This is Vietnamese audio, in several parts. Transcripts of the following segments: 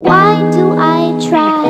Why do I try?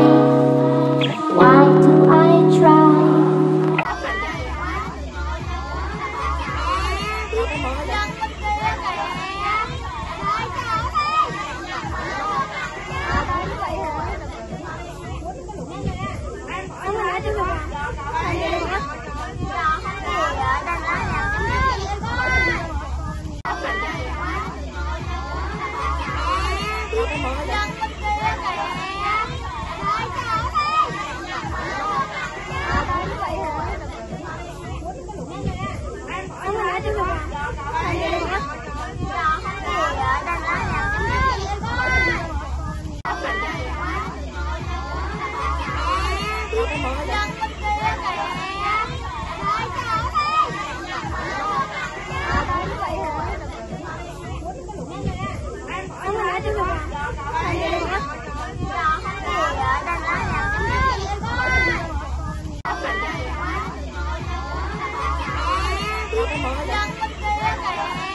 两个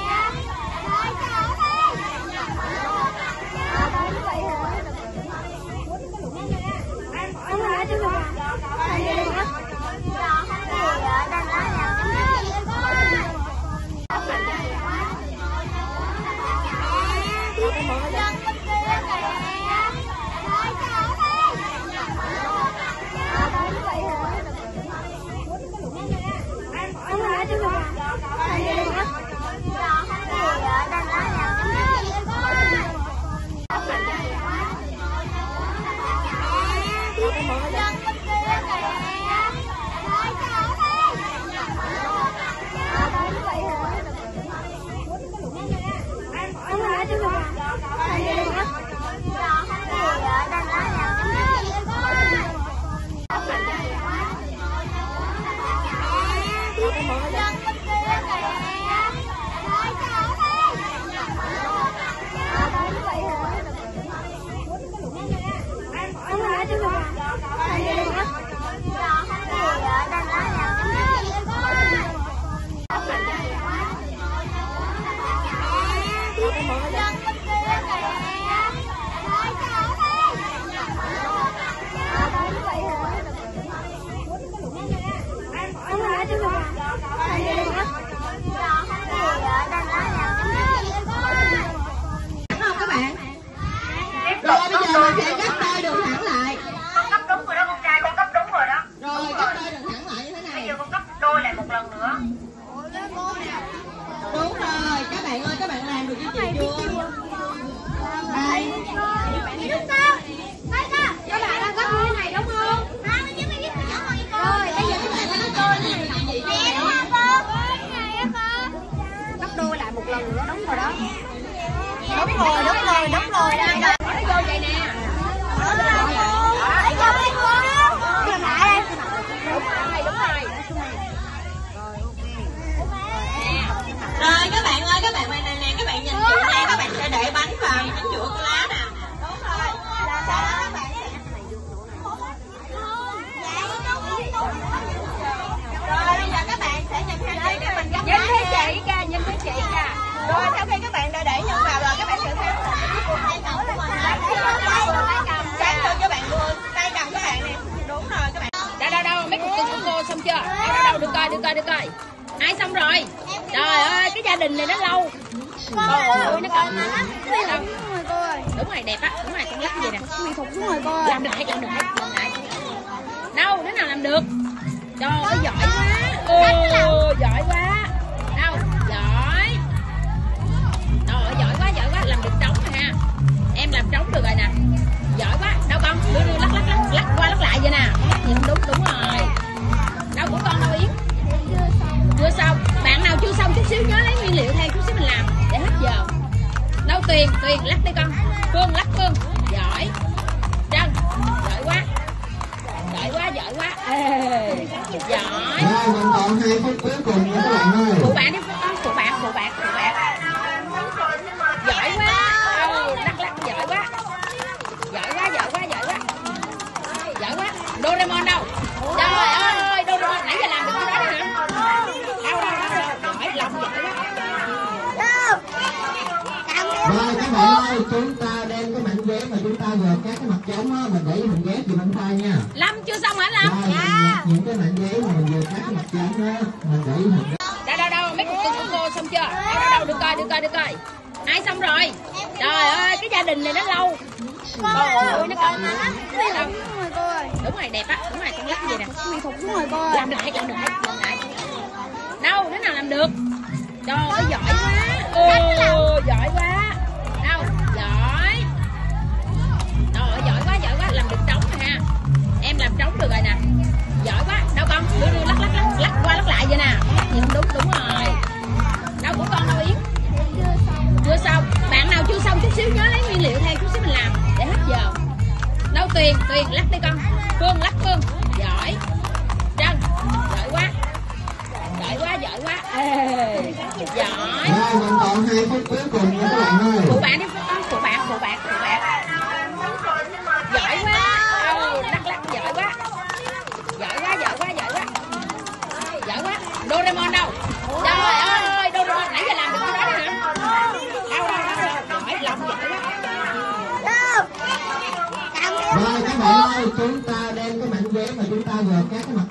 coi đi coi ai xong rồi? Trời ơi cái gia đình này nó lâu. Cô ơi đúng rồi đẹp á. Đúng rồi con lắc gì nè? Làm lại làm lại làm lại. Đâu đứa nào làm được? Trời cái giỏi. quá Huyền lắc đi con. Phương lắc Phương. Giỏi. Chân, Giỏi quá. Giỏi quá giỏi quá. Ê, Giỏi. Rồi bạn ơi. Phụ bạn đi con Phụ bạn phụ bạn phụ bạn. các cái mặt trống á mình để mình ghép gì bên tay nha. Lâm chưa xong hả lâm? Dạ yeah. những cái mảnh giấy mà mình vừa các cái mặt trống á mình để mình đâu đâu đâu mấy cục cưng của cô xong chưa? Đâu đâu đâu được coi được coi được coi. Ai xong rồi? Trời ơi cái gia đình này nó lâu. Cô nó còn đúng rồi đẹp á đúng rồi con lắc gì nè. Đúng rồi cô làm lại làm lại làm lại đâu đứa nào làm được? Trời ơi giỏi quá. Ô giỏi quá. Trống được rồi nè. Giỏi quá đâu con đưa đi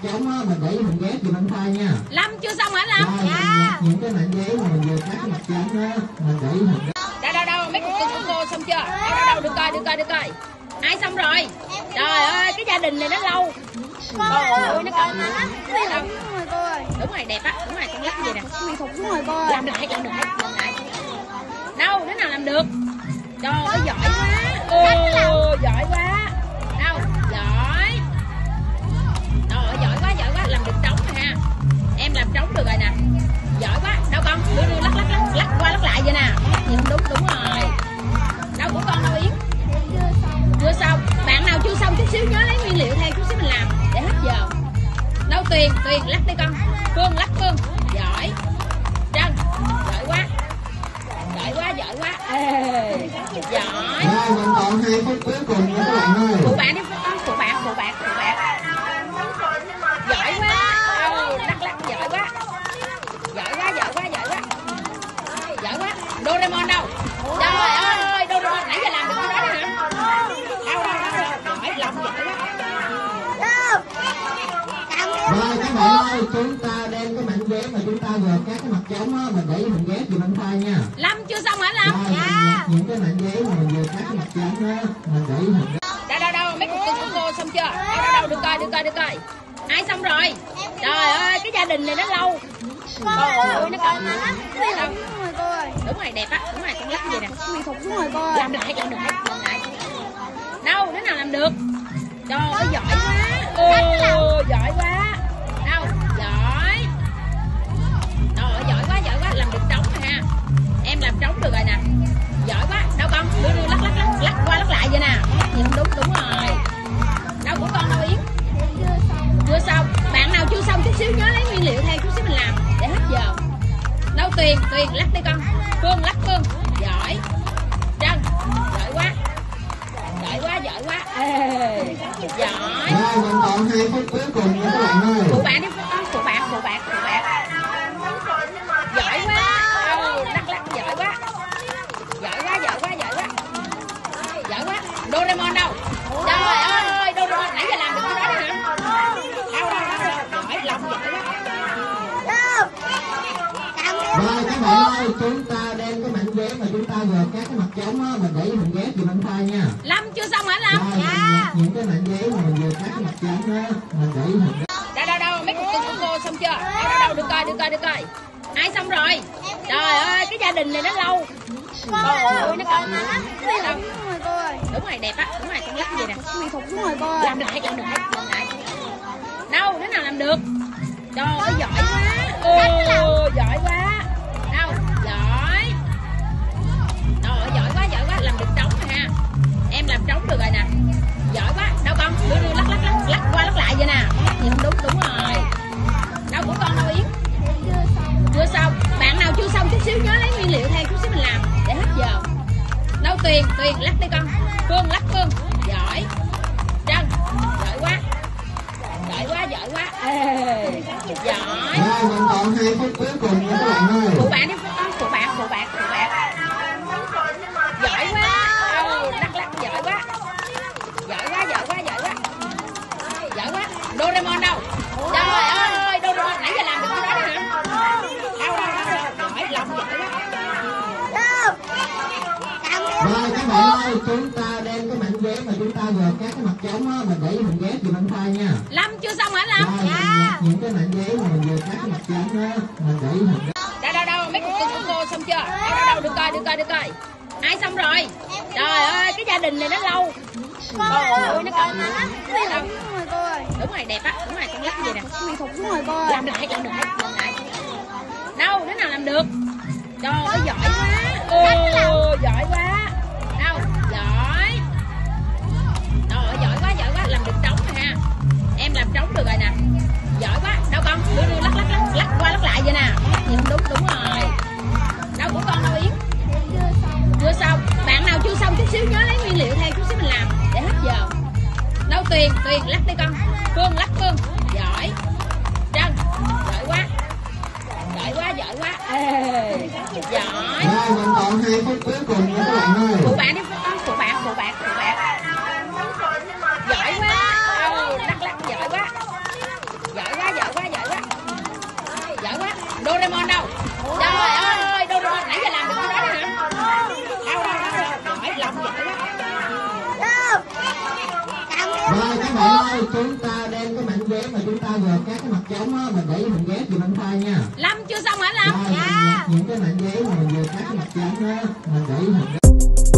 cắt cái mặt trống á, mình để hình ghép dùm anh Khai nha. lâm chưa xong hả lâm? Mình- những cái mảnh giấy mà mình vừa cắt mặt trống đó, mình để hình ghép. đâu đâu đâu mấy cục cưng của cô xong chưa? Đâu đâu đâu được coi được coi được coi. Ai xong rồi? Trời ơi cái gia đình này nó lâu. Trời ơi nó còn đâu đúng rồi đẹp á đúng rồi con lắc gì nè. Làm lại làm lại làm lại. Đâu đứa nào làm được? Trời ơi giỏi quá trống được rồi nè. Giỏi quá. Đâu con đưa đưa lắc lắc lắc lắc qua lắc lại vậy nè. Không đúng đúng rồi. Đâu của con đâu yến? Chưa xong. Bạn nào chưa xong chút xíu nhớ lấy nguyên liệu theo chút xíu mình làm. Để hết giờ. Đâu tuyền? Tuyền lắc đi con. Phương lắc phương. Giỏi. Trân. Giỏi quá. Giỏi quá giỏi quá. Ê, giỏi. Rồi, mình còn hai phút cuối cùng nha các bạn ơi. phụ bạn đi con phụ bạn phụ bạn phụ bạn giỏi quá ừ, lắc lắc giỏi quá giỏi quá giỏi quá giỏi quá giỏi quá Doraemon đâu trời ơi Doraemon nãy giờ làm được cái đó đó hả đâu đâu đâu giỏi lòng giỏi quá Rồi các bạn ơi, chúng ta đem cái mảnh giấy mà chúng ta vừa cắt cái mặt trống á, mình để hình ghép dùm anh Khai nha. lâm chưa xong hả Rồi, lâm mình- những cái mảnh giấy mà mình vừa cắt mặt trống đó, mình để hình ghép. đâu đâu đâu mấy cục cưng của cô xong chưa? Đâu đâu đâu được coi được coi được coi ai xong rồi? Trời ơi cái gia đình này nó lâu. Trời ơi nó còn đâu đúng rồi đẹp á đúng rồi con lắc gì nè? Làm lại làm lại làm lại. Đâu đứa nào làm được? Trời ơi giỏi quá. Ô giỏi quá em làm trống được rồi nè. Giỏi quá. Đâu con đưa đưa lắc lắc lắc lắc qua lắc lại vậy nè. Không đúng đúng rồi. Đâu của con đâu yến? Chưa xong. Bạn nào chưa xong chút xíu nhớ lấy nguyên liệu theo chút xíu mình làm. Để hết giờ. Đâu tuyền tuyền lắc đi con. Phương lắc phương. Giỏi. Trân. Giỏi quá. Giỏi quá giỏi quá. Ê, giỏi. Phụ bạn đi con phụ bạn phụ bạn phụ bạn giỏi quá ừ, lắc lắc giỏi quá giỏi quá giỏi quá giỏi quá giỏi quá Doraemon đâu trời ơi Doraemon nãy giờ làm được cái đó đó hả đâu đâu đâu giỏi lòng giỏi quá Rồi các bạn ơi, chúng ta đem cái mảnh giấy mà chúng ta vừa cắt cái mặt trống á, mình để hình ghép dùm anh Khai nha. lâm chưa xong hả lâm? Rồi, mình- những cái mảnh giấy mà mình vừa cắt cái mặt trống đó, mình để hình ghép. đâu đâu đâu mấy cục cưng của cô xong chưa? Đâu đâu đâu được coi được coi được coi. Ai xong rồi? Trời ơi cái gia đình này nó lâu. Trời ơi nó còn đúng rồi đẹp á đúng rồi con lắc gì nè. Làm lại làm lại làm lại đâu đứa nào làm được? Trời ơi giỏi Tuyền lắc đi con. Phương lắc Phương. Giỏi. Trân Giỏi quá. Giỏi quá giỏi quá. Ê, Giỏi. Đây mình còn 2 phút các bạn ơi. Phụ bạn đi con Phụ bạn Phụ bạn Phụ bạn. Giỏi quá. Ừ, lắc lắc giỏi quá. Giỏi quá giỏi quá giỏi quá. Giỏi quá. Doraemon đâu? Đâu trống á, mình để vô hình ghép dùm anh Phai nha. Lâm chưa xong hả Rồi, Lâm? Mình nhặt những cái mảnh ghế mà mình vừa cắt mặt trống á, mình để ghép. đâu đâu đâu mấy cục của cô xong chưa? Đâu đâu đâu được coi được coi được coi. Ai xong rồi? Trời ơi cái gia đình này nó lâu. Trời ơi nó còn đâu đúng rồi đẹp á đúng rồi con lắc gì nè? Làm lại làm lại làm lại. Đâu đứa nào làm được? Trời ơi giỏi quá. Ô giỏi quá ha. Em làm trống được rồi nè. Giỏi quá. Đâu con đưa đưa lắc lắc lắc lắc qua lắc lại vậy nè. Không đúng đúng rồi. Đâu của con đâu yến? Chưa xong. Bạn nào chưa xong chút xíu nhớ lấy nguyên liệu theo chút xíu mình làm. Để hết giờ. Đâu tuyền? Tuyền lắc đi con. Phương lắc phương. Giỏi. Trân. Giỏi quá. Giỏi quá giỏi quá. Ê, giỏi. Rồi, mình còn hai phút cuối cùng nha các bạn ơi. phụ bạn đi. Con phụ bạn phụ bạn phụ bạn giỏi quá Ồ, lắc lắc giỏi quá giỏi quá giỏi quá giỏi quá giỏi quá Doraemon đâu trời ơi Doraemon nãy giờ làm được cái đó đó hả đâu đâu đâu giỏi lòng giỏi quá Rồi các bạn ơi, chúng ta đem cái mảnh ghế mà chúng ta vừa cắt cái mặt trống á, mình để vô hình ghép dùm anh Phai nha. Lâm chưa xong hả Lâm mình nhặt những cái mảnh ghế mà mình vừa cắt cái mặt trống á, mình để hình ghép.